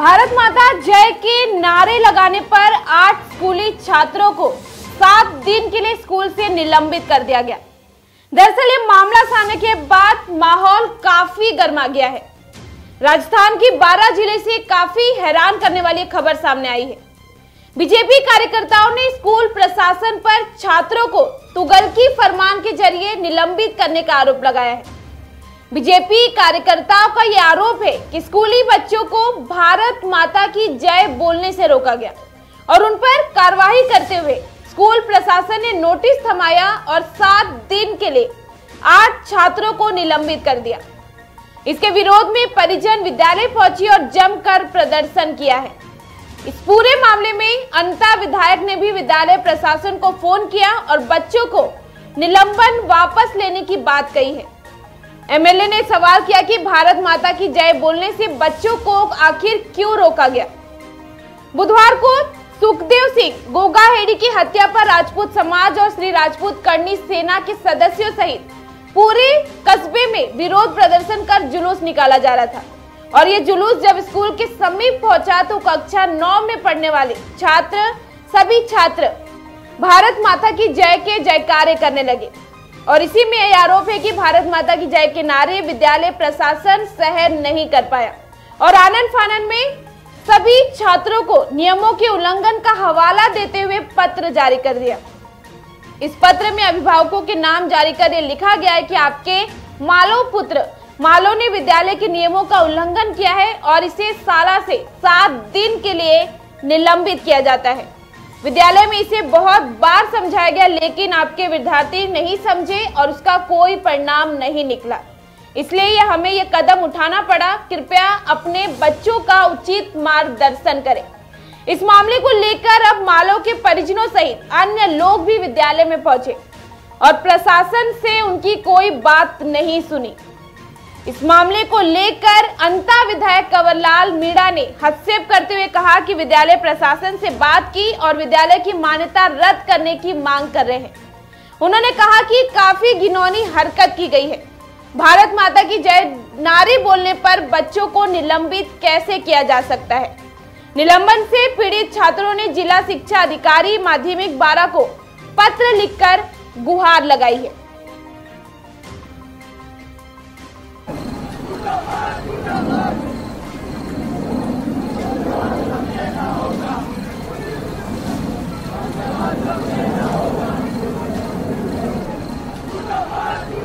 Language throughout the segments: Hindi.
भारत माता जय के नारे लगाने पर आठ स्कूली छात्रों को सात दिन के लिए स्कूल से निलंबित कर दिया गया। दरअसल ये मामला सामने के बाद माहौल काफ़ी गर्मा गया है। राजस्थान की 12 ज़िले से काफ़ी हैरान करने वाली खबर सामने आई है। बीजेपी कार्यकर्ताओं ने स्कूल प्रशासन पर छात्रों को तुगलकी फरमान के ज़रिए निलंबित करने का आरोप लगाया है। बीजेपी कार्यकर्ताओं का यह आरोप है कि स्कूली बच्चों को भारत माता की जय बोलने से रोका गया और उन पर कार्रवाई करते हुए स्कूल प्रशासन ने नोटिस थमाया और सात दिन के लिए आठ छात्रों को निलंबित कर दिया। इसके विरोध में परिजन विद्यालय पहुँची और जमकर प्रदर्शन किया है। इस पूरे मामले में अनता विधायक ने भी विद्यालय प्रशासन को फ़ोन किया और बच्चों को निलंबन वापस लेने की बात कही है। एमएलए ने सवाल किया कि भारत माता की जय बोलने से बच्चों को आखिर क्यों रोका गया? बुधवार को सुखदेव सिंह गोगा हेडी की हत्या पर राजपूत समाज और श्री राजपूत करनी सेना के सदस्यों सहित पूरे कस्बे में विरोध प्रदर्शन कर जुलूस निकाला जा रहा था। और ये जुलूस जब स्कूल के समीप पहुँचा तो कक्षा नौ में पढ़ने वाले छात्र, सभी छात्र, भारत माता की जय के जयकारे करने लगे। और इसी में यह आरोप है कि भारत माता की जय के नारे विद्यालय प्रशासन सहन नहीं कर पाया। और आनंद फानन में सभी छात्रों को नियमों के उल्लंघन का हवाला देते हुए पत्र जारी कर दिया। इस पत्र में अभिभावकों के नाम जारी कर लिखा गया है कि आपके मालो पुत्र, मालो ने विद्यालय के नियमों का उल्लंघन किया है और इसे साला से सात दिन के लिए निलंबित किया जाता है। विद्यालय में इसे बहुत बार समझाया गया, लेकिन आपके विद्यार्थी नहीं समझे और उसका कोई परिणाम नहीं निकला। इसलिए ये हमें ये कदम उठाना पड़ा। कृपया अपने बच्चों का उचित मार्गदर्शन करें। इस मामले को लेकर अब मालो के परिजनों सहित अन्य लोग भी विद्यालय में पहुँचे और प्रशासन से उनकी कोई बात नहीं सुनी। इस मामले को लेकर अंता विधायक कंवरलाल मीणा ने हस्तक्षेप करते हुए कहा कि विद्यालय प्रशासन से बात की और विद्यालय की मान्यता रद्द करने की मांग कर रहे हैं। उन्होंने कहा कि काफ़ी घिनौनी हरकत की गई है। भारत माता की जय नारी बोलने पर बच्चों को निलंबित कैसे किया जा सकता है? निलंबन से पीड़ित छात्रों ने जिला शिक्षा अधिकारी माध्यमिक बारह को पत्र लिखकर गुहार लगाई है।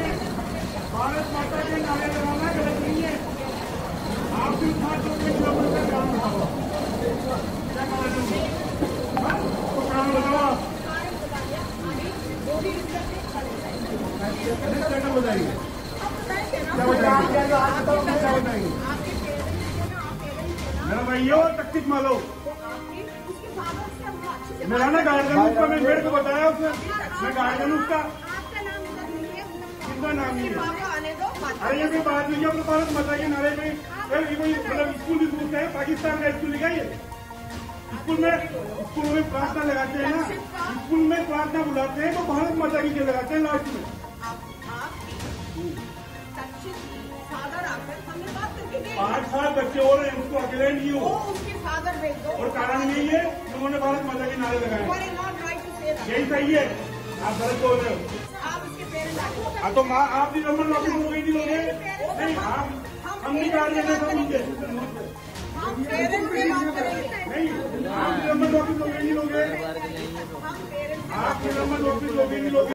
भारत माता के नारे लगाना गलत नहीं है आप भी पाँच सौ के किलोमीटर का ग्राम लगाओ क्या कारण है हाँ? तो ग्राम लगाओ आप बताइए बताइए मेरा। भाइयों तख्तिक मालो मेरा ना गार्डन उसका, मैं मेरे को बताया उसने। मैं गार्डन उसका। कितना नाम है अरे, ये कोई बात नहीं है अपने भारत के नारे में। ये कोई मतलब स्कूल भी पूछता है, पाकिस्तान का स्कूल लिखा ये? स्कूल में स्कूल में प्रार्थना लगाते हैं ना। स्कूल में प्रार्थना बुलाते हैं तो भारत माता की लगाते हैं, लास्ट में। पाँच सात बच्चे और हैं, उसको अकेले नहीं हो। उनके फादर भेज दो और कारण यही है कि उन्होंने भारत माता के नारे लगाए। यही सही है। आप गलत बोल रहे हो। हाँ तो माँ, आप भी नंबर नौकरी हो गई नहीं नहीं हम नहीं कार्य देते थे उनके। नहीं, आप नंबर नौकरी हो गई नहीं लोगे आप नंबर नौकरी हो गई नहीं लोगे